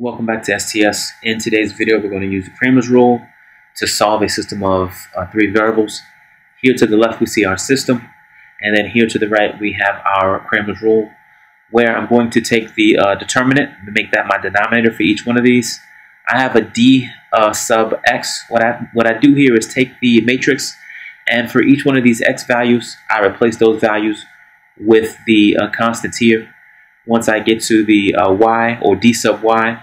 Welcome back to STS. In today's video, we're going to use the Cramer's rule to solve a system of uh, three variables. Here to the left, we see our system, and then here to the right, we have our Cramer's rule, where I'm going to take the uh, determinant and make that my denominator for each one of these. I have a d uh, sub x. What I what I do here is take the matrix, and for each one of these x values, I replace those values with the uh, constants here. Once I get to the uh, y or d sub y,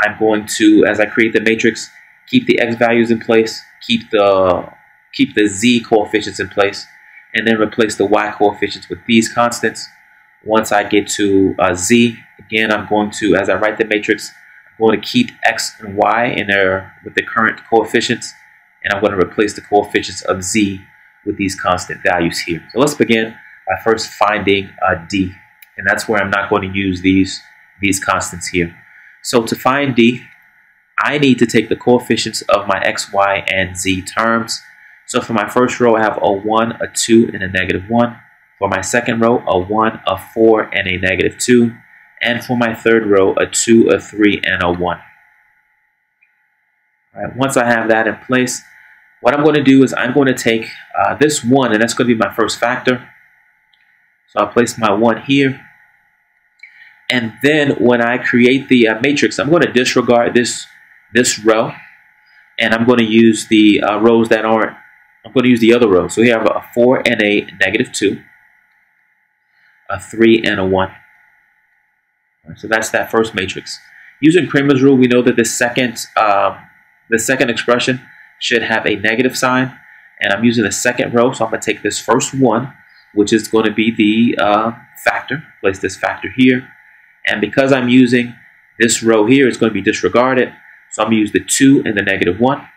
I'm going to, as I create the matrix, keep the x values in place, keep the keep the z coefficients in place, and then replace the y coefficients with these constants. Once I get to uh, z, again, I'm going to, as I write the matrix, I'm going to keep x and y in there with the current coefficients, and I'm going to replace the coefficients of z with these constant values here. So let's begin by first finding uh, d, and that's where I'm not going to use these, these constants here. So to find d, I need to take the coefficients of my x, y, and z terms. So for my first row, I have a 1, a 2, and a negative 1. For my second row, a 1, a 4, and a negative 2. And for my third row, a 2, a 3, and a 1. All right, once I have that in place, what I'm going to do is I'm going to take uh, this 1, and that's going to be my first factor. So I'll place my 1 here. And then when I create the uh, matrix, I'm going to disregard this, this row. And I'm going to use the uh, rows that aren't, I'm going to use the other rows. So we have a 4 and a negative 2, a 3 and a 1. Right, so that's that first matrix. Using Cramer's rule, we know that the second, um, the second expression should have a negative sign. And I'm using the second row, so I'm going to take this first one, which is going to be the uh, factor. Place this factor here. And because I'm using this row here, it's going to be disregarded. So I'm going to use the 2 and the negative 1.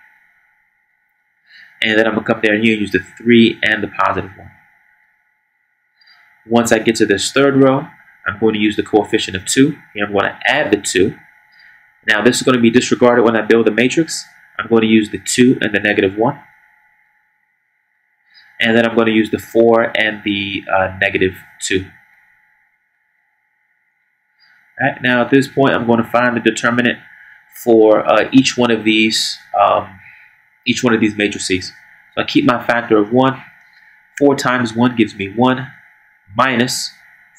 And then I'm going to come down here and use the 3 and the positive 1. Once I get to this third row, I'm going to use the coefficient of 2. Here I'm going to add the 2. Now this is going to be disregarded when I build the matrix. I'm going to use the 2 and the negative 1. And then I'm going to use the 4 and the uh, negative 2. Right, now at this point, I'm going to find the determinant for uh, each one of these um, each one of these matrices. So I keep my factor of 1. 4 times 1 gives me 1 minus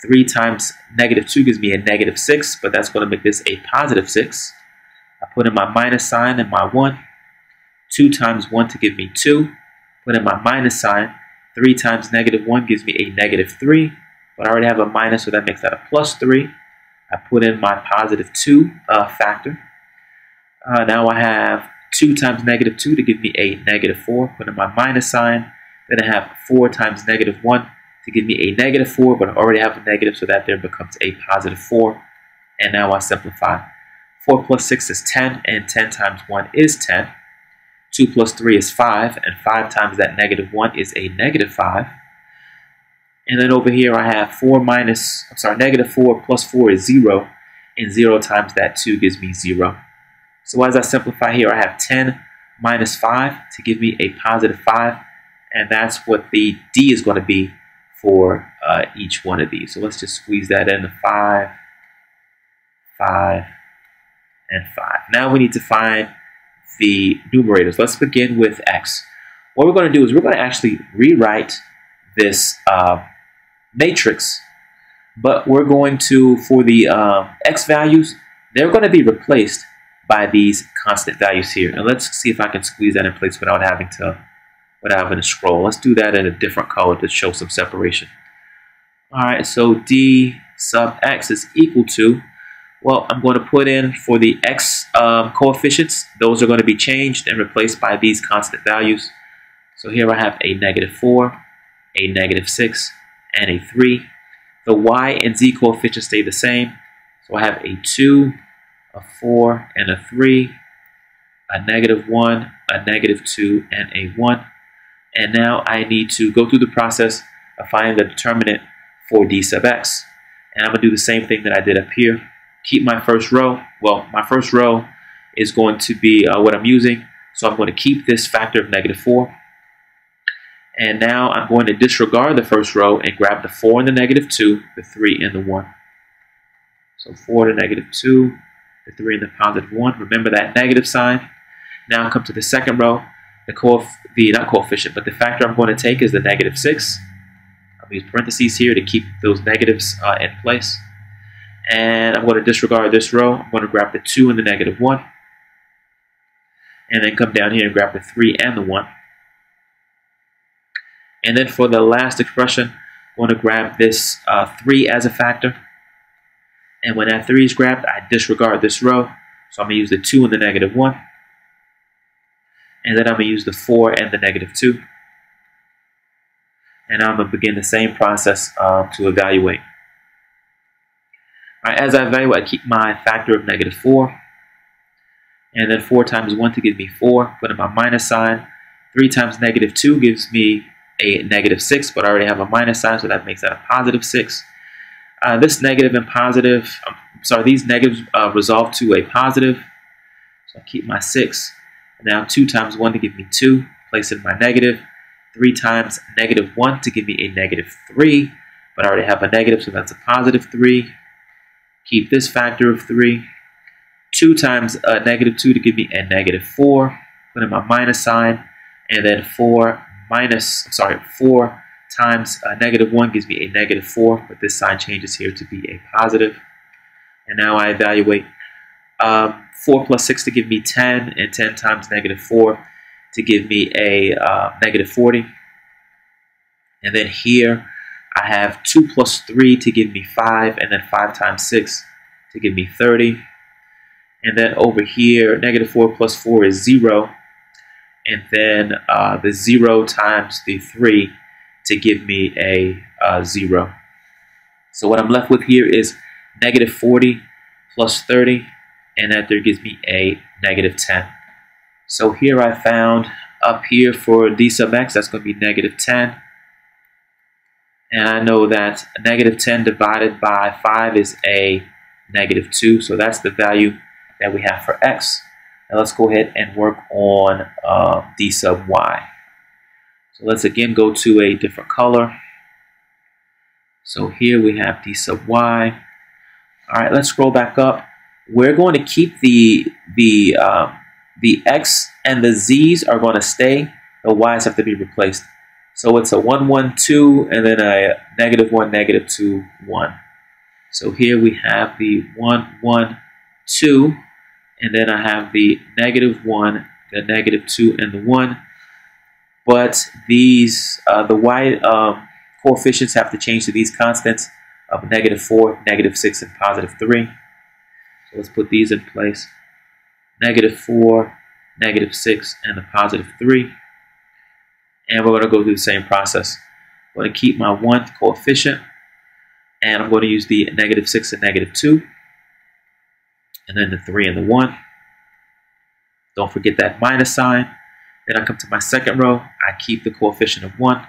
3 times negative 2 gives me a negative 6, but that's going to make this a positive 6. I put in my minus sign and my 1. 2 times 1 to give me 2. Put in my minus sign. 3 times negative 1 gives me a negative 3. But I already have a minus, so that makes that a plus 3. I put in my positive 2 uh, factor. Uh, now I have 2 times negative 2 to give me a negative 4. Put in my minus sign. Then I have 4 times negative 1 to give me a negative 4, but I already have a negative, so that there becomes a positive 4. And now I simplify. 4 plus 6 is 10, and 10 times 1 is 10. 2 plus 3 is 5, and 5 times that negative 1 is a negative 5. And then over here I have 4 minus, I'm sorry, negative 4 plus 4 is 0. And 0 times that 2 gives me 0. So as I simplify here, I have 10 minus 5 to give me a positive 5. And that's what the D is going to be for uh, each one of these. So let's just squeeze that in. 5, 5, and 5. Now we need to find the numerators. Let's begin with x. What we're going to do is we're going to actually rewrite this uh, matrix, but we're going to, for the uh, x values, they're going to be replaced by these constant values here. And let's see if I can squeeze that in place without having to without having to scroll. Let's do that in a different color to show some separation. All right, so d sub x is equal to, well, I'm going to put in for the x um, coefficients, those are going to be changed and replaced by these constant values. So here I have a negative 4, a negative 6, and a 3. The y and z coefficients stay the same. So I have a 2, a 4, and a 3, a negative 1, a negative 2, and a 1. And now I need to go through the process of finding the determinant for d sub x. And I'm going to do the same thing that I did up here. Keep my first row. Well, my first row is going to be uh, what I'm using. So I'm going to keep this factor of negative 4. And now I'm going to disregard the first row and grab the 4 and the negative 2, the 3 and the 1. So 4 to negative 2, the 3 and the positive 1. Remember that negative sign. Now come to the second row. The, the not coefficient, but the factor I'm going to take is the negative 6. I'll use parentheses here to keep those negatives uh, in place. And I'm going to disregard this row. I'm going to grab the 2 and the negative 1. And then come down here and grab the 3 and the 1. And then for the last expression, I'm going to grab this uh, 3 as a factor. And when that 3 is grabbed, I disregard this row. So I'm going to use the 2 and the negative 1. And then I'm going to use the 4 and the negative 2. And I'm going to begin the same process uh, to evaluate. Right, as I evaluate, I keep my factor of negative 4. And then 4 times 1 to give me 4. Put in my minus sign. 3 times negative 2 gives me a negative 6, but I already have a minus sign, so that makes that a positive 6. Uh, this negative and positive, um, sorry, these negatives uh, resolve to a positive. So I keep my 6. Now 2 times 1 to give me 2. Place in my negative. 3 times negative 1 to give me a negative 3. But I already have a negative, so that's a positive 3. Keep this factor of 3. 2 times a negative 2 to give me a negative 4. Put in my minus sign. And then 4 minus, sorry, 4 times a negative 1 gives me a negative 4, but this sign changes here to be a positive. And now I evaluate um, 4 plus 6 to give me 10, and 10 times negative 4 to give me a uh, negative 40. And then here I have 2 plus 3 to give me 5, and then 5 times 6 to give me 30. And then over here, negative 4 plus 4 is 0. And then uh, the 0 times the 3 to give me a uh, 0. So what I'm left with here is negative 40 plus 30, and that there gives me a negative 10. So here I found up here for d sub x, that's going to be negative 10. And I know that negative 10 divided by 5 is a negative 2. So that's the value that we have for x. Let's go ahead and work on uh, d sub y. So let's again go to a different color. So here we have d sub y. All right, let's scroll back up. We're going to keep the the um, the x and the z's are going to stay. The y's have to be replaced. So it's a 1, 1, 2, and then a negative 1, negative 2, 1. So here we have the 1, 1, 2, and then I have the negative 1, the negative 2, and the 1 but these uh, the y um, coefficients have to change to these constants of negative 4, negative 6, and positive 3. So let's put these in place. Negative 4, negative 6, and the positive 3. And we're going to go through the same process. I'm going to keep my 1 coefficient, and I'm going to use the negative 6 and negative 2, and then the 3 and the 1. Don't forget that minus sign. Then I come to my second row, I keep the coefficient of 1.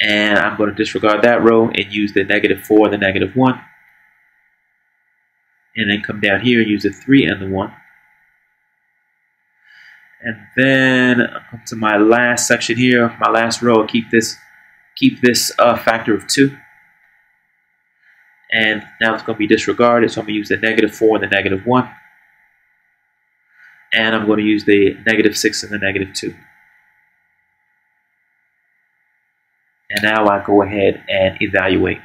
And I'm going to disregard that row and use the negative 4 and the negative 1. And then come down here and use the 3 and the 1. And then I come to my last section here, my last row, keep this keep this uh, factor of 2. And now it's going to be disregarded, so I'm going to use the negative 4 and the negative 1 and I'm going to use the negative 6 and the negative 2. And now I go ahead and evaluate.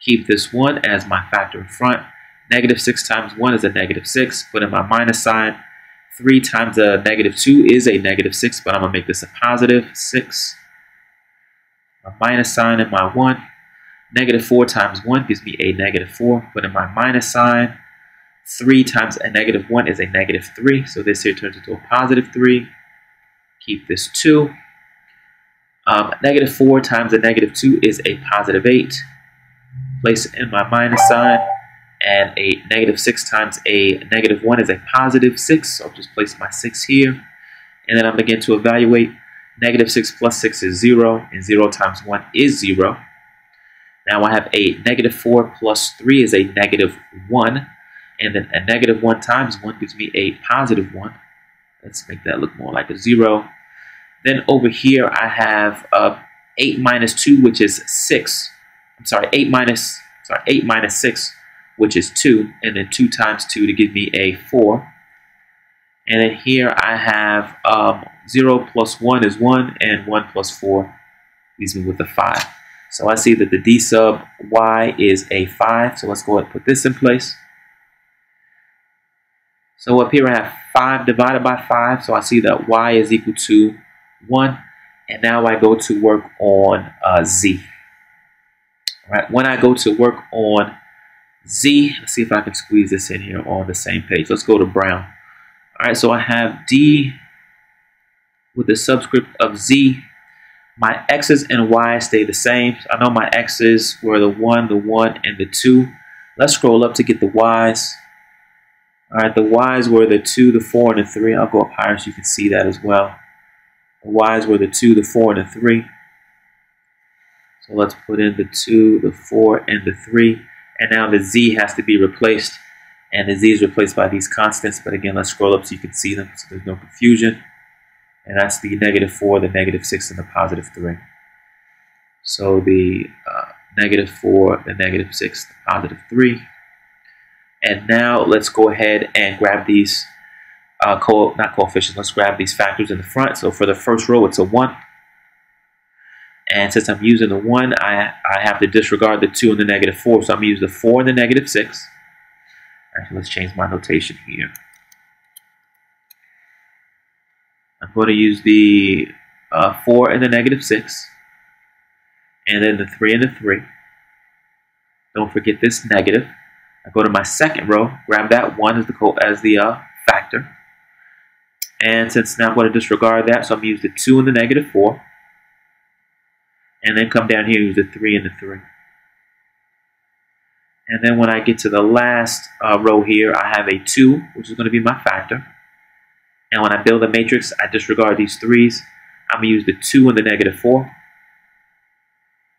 Keep this 1 as my factor in front. Negative 6 times 1 is a negative 6. Put in my minus sign. 3 times a negative 2 is a negative 6, but I'm going to make this a positive 6. My minus sign in my 1. Negative 4 times 1 gives me a negative 4. Put in my minus sign. 3 times a negative 1 is a negative 3. So this here turns into a positive 3. Keep this 2. Um, negative 4 times a negative 2 is a positive 8. Place in my minus sign. And a negative 6 times a negative 1 is a positive 6. So I'll just place my 6 here. And then I'm begin to evaluate. Negative 6 plus 6 is 0. And 0 times 1 is 0. Now I have a negative 4 plus 3 is a negative 1 and then a negative 1 times 1 gives me a positive 1. Let's make that look more like a 0. Then over here I have uh, 8 minus 2, which is 6. I'm sorry, 8 minus, sorry, 8 minus 6, which is 2, and then 2 times 2 to give me a 4. And then here I have um, 0 plus 1 is 1, and 1 plus 4 leaves me with a 5. So I see that the d sub y is a 5. So let's go ahead and put this in place. So up here I have 5 divided by 5. So I see that y is equal to 1. And now I go to work on uh, z. All right, when I go to work on z, let's see if I can squeeze this in here on the same page. Let's go to brown. All right, so I have d with the subscript of z my x's and y's stay the same. I know my x's were the 1, the 1, and the 2. Let's scroll up to get the y's. Alright, the y's were the 2, the 4, and the 3. I'll go up higher so you can see that as well. The y's were the 2, the 4, and the 3. So let's put in the 2, the 4, and the 3. And now the z has to be replaced. And the z is replaced by these constants. But again, let's scroll up so you can see them so there's no confusion and that's the negative 4, the negative 6, and the positive 3. So the uh, negative 4, the negative 6, the positive 3. And now let's go ahead and grab these, uh, co not coefficients, let's grab these factors in the front. So for the first row, it's a 1. And since I'm using the 1, I, I have to disregard the 2 and the negative 4. So I'm going to use the 4 and the negative 6. Actually, let's change my notation here. I'm going to use the uh, 4 and the negative 6, and then the 3 and the 3. Don't forget this negative. I go to my second row, grab that 1 as the, as the uh, factor. And since now I'm going to disregard that, so I'm going to use the 2 and the negative 4. And then come down here use the 3 and the 3. And then when I get to the last uh, row here, I have a 2, which is going to be my factor. And when I build a matrix, I disregard these threes. I'm going to use the 2 and the negative 4.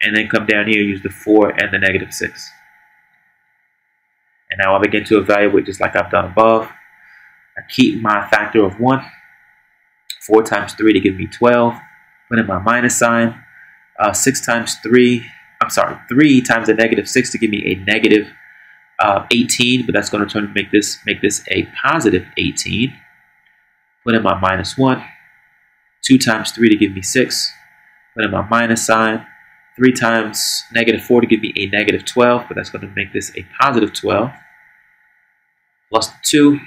And then come down here, use the 4 and the negative 6. And now I begin to evaluate just like I've done above. I keep my factor of 1. 4 times 3 to give me 12. Put in my minus sign. Uh, 6 times 3, I'm sorry, 3 times a negative 6 to give me a negative, uh, 18. But that's going to turn make this make this a positive 18 put in my minus 1. 2 times 3 to give me 6. Put in my minus sign. 3 times negative 4 to give me a negative 12, but that's going to make this a positive 12. Plus 2.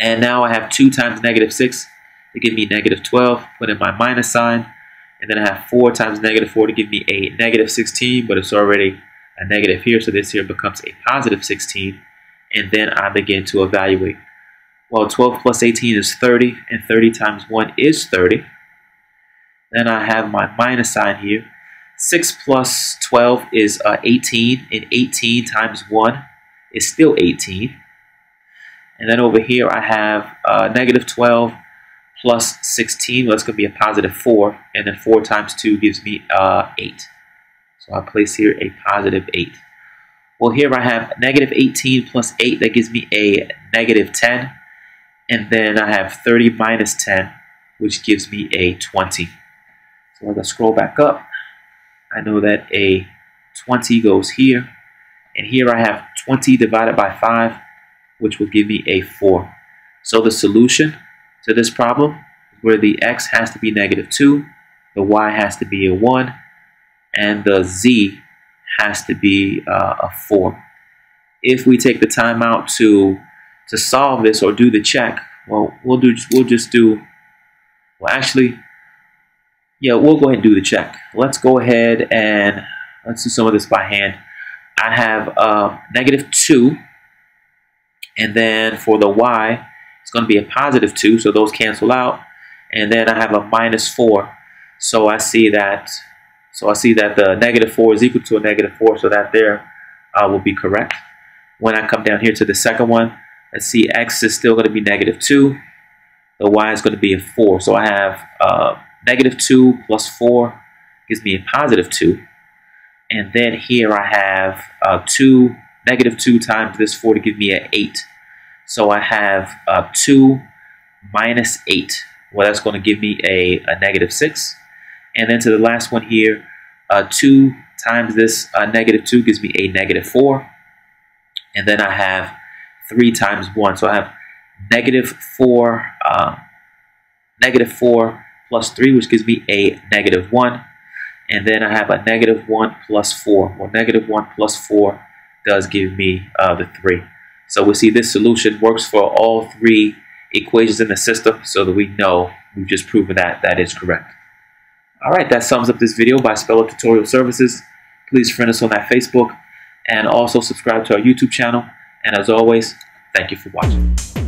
And now I have 2 times negative 6 to give me negative 12. Put in my minus sign. And then I have 4 times negative 4 to give me a negative 16, but it's already a negative here, so this here becomes a positive 16. And then I begin to evaluate well, 12 plus 18 is 30, and 30 times 1 is 30. Then I have my minus sign here. 6 plus 12 is uh, 18, and 18 times 1 is still 18. And then over here I have uh, negative 12 plus 16, well, that's going to be a positive 4, and then 4 times 2 gives me uh, 8. So I place here a positive 8. Well, here I have negative 18 plus 8, that gives me a negative 10 and then I have 30 minus 10, which gives me a 20. So as I scroll back up, I know that a 20 goes here, and here I have 20 divided by 5, which will give me a 4. So the solution to this problem where the x has to be negative 2, the y has to be a 1, and the z has to be uh, a 4. If we take the time out to to solve this or do the check, well, we'll do we'll just do well actually yeah we'll go ahead and do the check. Let's go ahead and let's do some of this by hand. I have uh, negative 2 and then for the y it's going to be a positive 2 so those cancel out and then I have a minus 4 so I see that so I see that the negative 4 is equal to a negative 4 so that there uh, will be correct. When I come down here to the second one Let's see, x is still going to be negative 2. The y is going to be a 4. So I have uh, negative 2 plus 4 gives me a positive 2. And then here I have uh, 2, negative 2 times this 4 to give me an 8. So I have uh, 2 minus 8. Well, that's going to give me a, a negative 6. And then to the last one here, uh, 2 times this uh, negative 2 gives me a negative 4. And then I have 3 times 1. So I have negative 4, uh, negative 4 plus 3, which gives me a negative 1. And then I have a negative 1 plus 4. Well, negative 1 plus 4 does give me uh, the 3. So we see this solution works for all three equations in the system so that we know we've just proven that that is correct. All right, that sums up this video by Speller Tutorial Services. Please friend us on that Facebook and also subscribe to our YouTube channel. And as always, thank you for watching.